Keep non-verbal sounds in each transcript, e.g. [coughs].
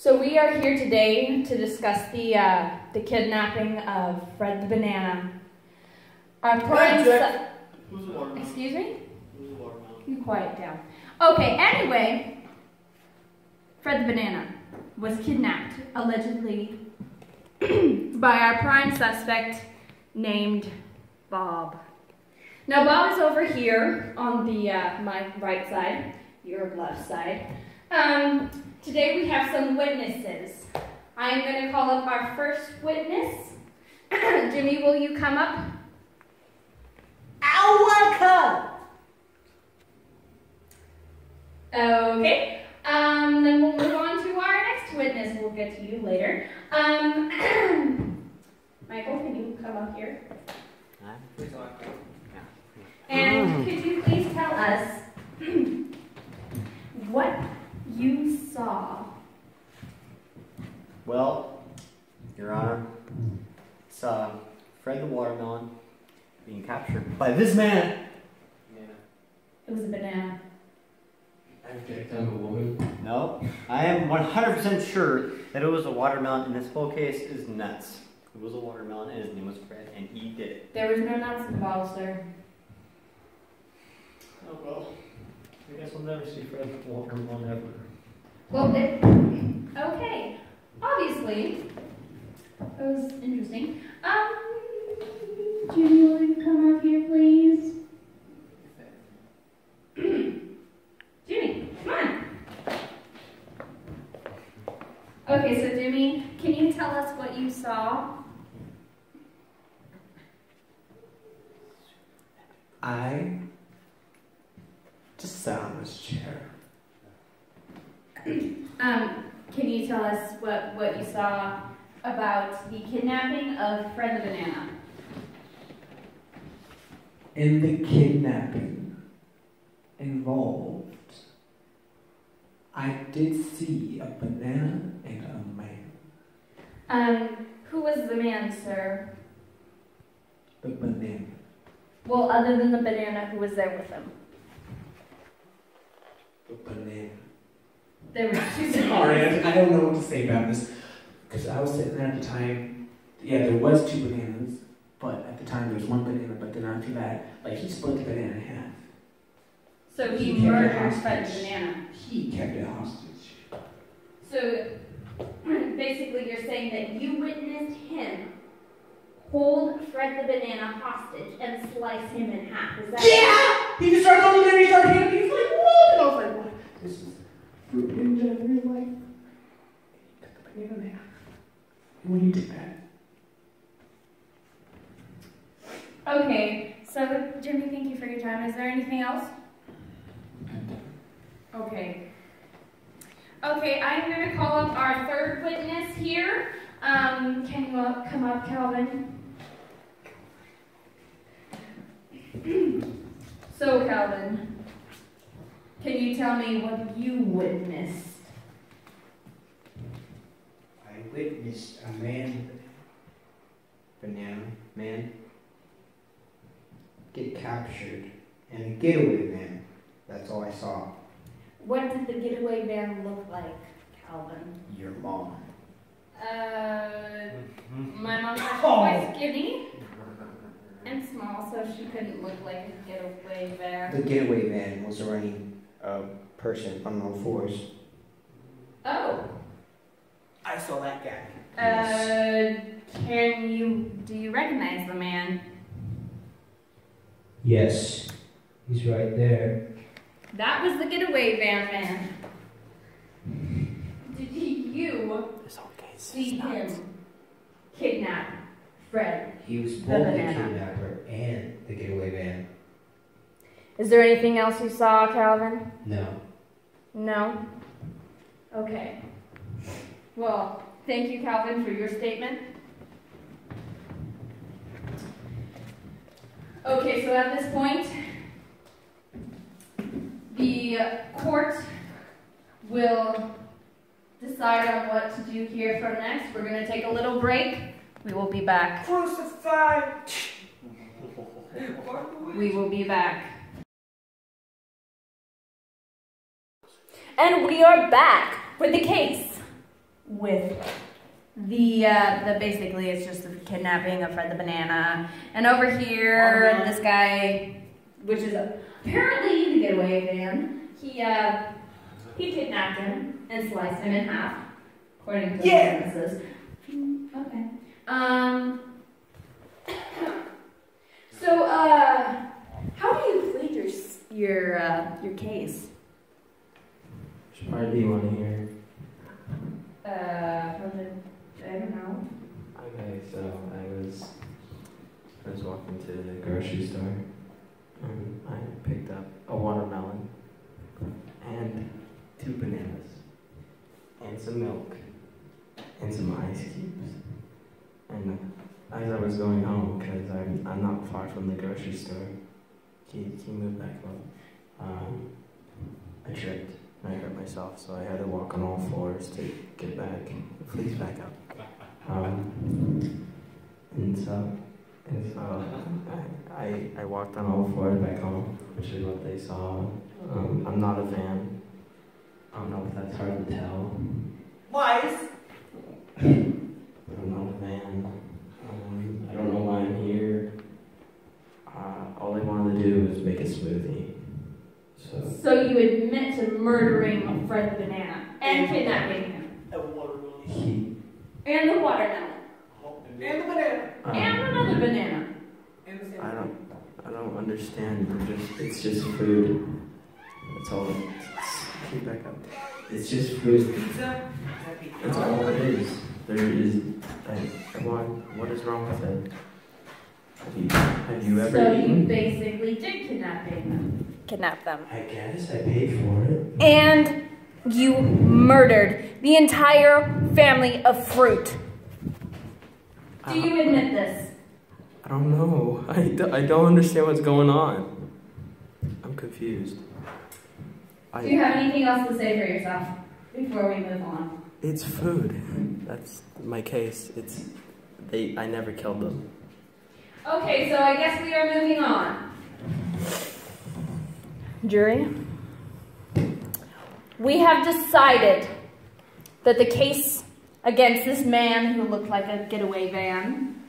So we are here today to discuss the uh, the kidnapping of Fred the Banana. Our the? Excuse me? You quiet down. Okay, anyway, Fred the Banana was kidnapped, allegedly, [clears throat] by our prime suspect named Bob. Now, Bob is over here on the uh, my right side, your left side. Um, today we have some witnesses. I am going to call up our first witness. [clears throat] Jimmy, will you come up? Alaka! Okay. Um, then we'll move on to our next witness. We'll get to you later. Um, [clears throat] Michael, can you come up here? And could you please tell us what you saw? Well, Your Honor, it's uh, Fred the Watermelon being captured by this man. Yeah. It was a banana. I'm a woman. No, I am 100% sure that it was a watermelon, and this whole case is nuts. It was a watermelon, and his name was Fred, and he did it. There was no nuts involved, sir. Oh well. I guess we'll never see Fred the watermelon ever. Well, it, okay. Obviously, that was interesting. Um, Jimmy, will you come up here, please? Jimmy, come on. Okay, so Jimmy, can you tell us what you saw? I just sat on this chair. Um, can you tell us what, what you saw about the kidnapping of Fred the Banana? In the kidnapping involved, I did see a banana and a man. Um, who was the man, sir? The banana. Well, other than the banana, who was there with him? The banana. There were [laughs] two Sorry. I, I don't know what to say about this. Because I was sitting there at the time. Yeah, there was two bananas, but at the time there was one banana, but then after that, like he split the banana in half. So he He murdered Fred the. Banana. He kept it hostage. So [clears throat] basically, you're saying that you witnessed him hold Fred the Banana hostage and slice him in half. Is that Yeah! He just started going there, he started hitting me. He's like, what? And I was like, what? This is fruit ninja in real life. He cut the banana in half. And when he did that, Okay, so Jimmy, thank you for your time. Is there anything else? Okay. Okay, I'm going to call up our third witness here. Um, can you uh, come up, Calvin? [clears throat] so, Calvin, can you tell me what you witnessed? I witnessed a man, banana man, get captured and a getaway man. That's all I saw. What did the getaway van look like, Calvin? Your mom. Uh, my mom was Oh. quite skinny and small, so she couldn't look like a getaway van. The getaway man was running a person unknown force. Oh, I saw that guy. uh, can you, do you recognize the man? Yes, he's right there. That was the getaway van man. Did you This whole case see him kidnap Fred? He was The both the banana. kidnapper and the getaway man. Is there anything else you saw, Calvin? No. No? Okay. Well, thank you, Calvin, for your statement. Okay, so at this point, the court will decide on what to do here from next. We're going to take a little break. We will be back. Crucified! We will be back. And we are back with the case with the uh, the basically it's just the kidnapping of Fred the Banana, and over here Watermelon. this guy, which is apparently the getaway van, he uh, he kidnapped him and sliced him in half, according to Yeah. the witnesses. Okay. Um. [coughs] So, uh, how do you plead your your uh, your case? Which part do you want to hear? Uh, from the I don't know. Okay, so I was I was walking to the grocery store and I picked up a watermelon and two bananas and some milk and some ice cubes. And as I was going home, because I'm, I'm not far from the grocery store, he, he moved back up. Um, I tripped and I hurt myself, so I had to walk on all fours to get back. Please back up. Um, and so, and so I, I, walked on all fours back home, which is what they saw. Um, I'm not a fan. I don't know if that's hard to tell, Wise. I'm not a fan. Um, I don't know why I'm here. Uh, all I wanted to do was make a smoothie. So, So you admit to murdering Fred the Banana and kidnapping him A watermelon. and the watermelon And the banana. um, and another banana. And the same. I don't, I don't understand. You're just, it's just food. That's all. It's, keep back up. It's just food. Pizza. That's all it is. There is. I, why? What is wrong with it? Have you, have you ever So you basically did kidnap them. Kidnap them. I guess I paid for it. And you murdered the entire family of fruit. Do you uh-huh. admit this? I don't know. [laughs] I, do, I don't understand what's going on. I'm confused. Do you have anything else to say for yourself before we move on? it's food. That's my case. It's they. I never killed them. Okay, so I guess we are moving on. Jury, we have decided that the case against this man who looked like a getaway van,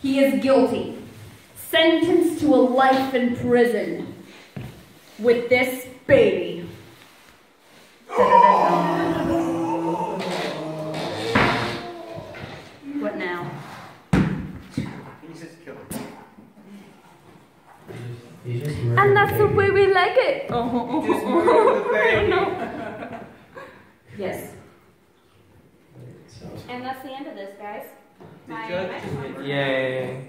he is guilty, sentenced to a life in prison with this baby. [gasps] [laughs] And that's the end of this, guys. The judge yay!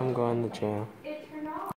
I'm going to jail. It turned off.